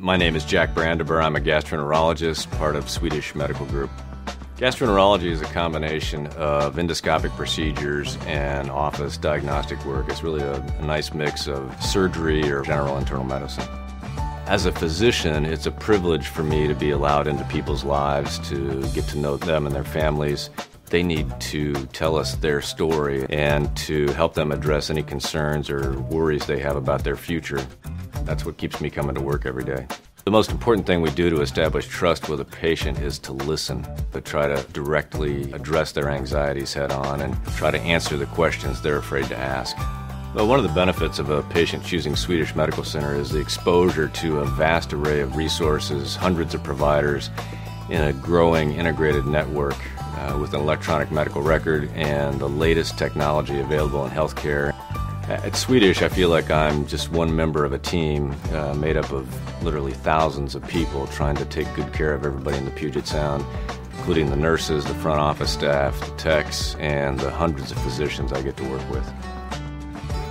My name is Jack Brandabur. I'm a gastroenterologist, part of Swedish Medical Group. Gastroenterology is a combination of endoscopic procedures and office diagnostic work. It's really a, a, nice mix of surgery or general internal medicine. As a physician, it's a privilege for me to be allowed into people's lives to get to know them and their families. They need to tell us their story and to help them address any concerns or worries they have about their future. That's what keeps me coming to work every day. The most important thing we do to establish trust with a patient is to listen, to try to directly address their anxieties head on and try to answer the questions they're afraid to ask. Well, one of the benefits of a patient choosing Swedish Medical Center is the exposure to a vast array of resources, hundreds of providers, in a growing integrated network uh, with an electronic medical record and the latest technology available in healthcare. At Swedish, I feel like I'm just one member of a team uh, made up of literally thousands of people trying to take good care of everybody in the Puget Sound, including the nurses, the front office staff, the techs, and the hundreds of physicians I get to work with.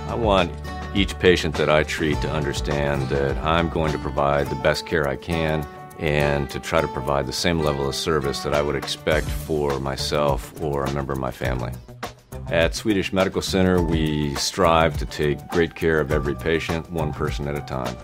I want each patient that I treat to understand that I'm going to provide the best care I can and to try to provide the same level of service that I would expect for myself or a member of my family. At Swedish Medical Center, we strive to take great care of every patient, one person at a time.